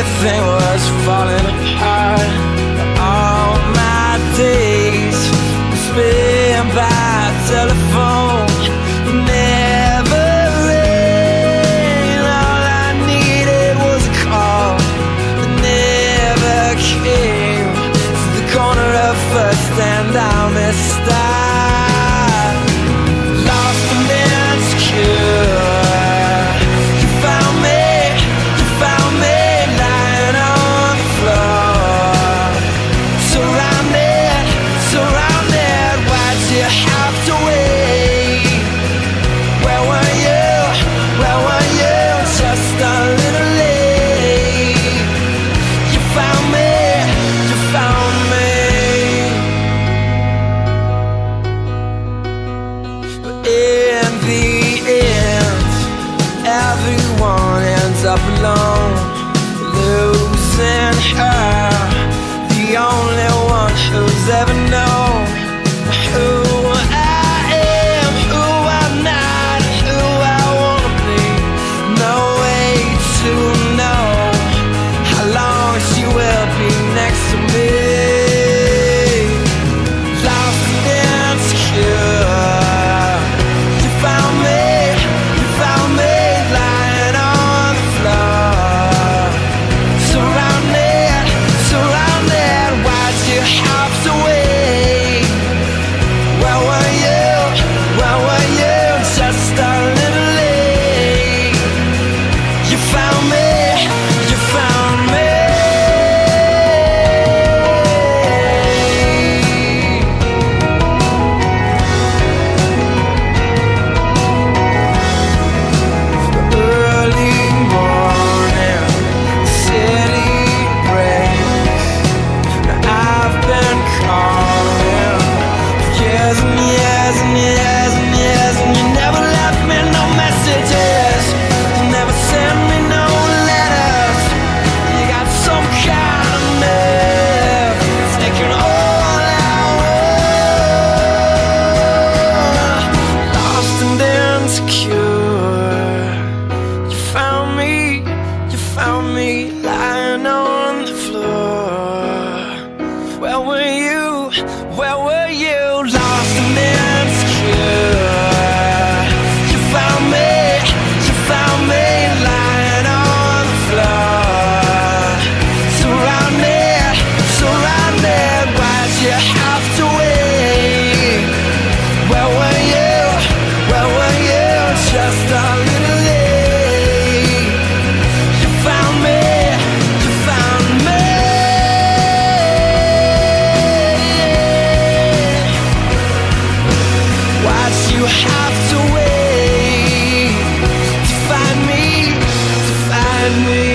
everything was falling apart. All my days spent by telephone. You never. All I needed was a call that never came. To the corner of first and I missed out. lying on the floor. have to wait to find me, to find me.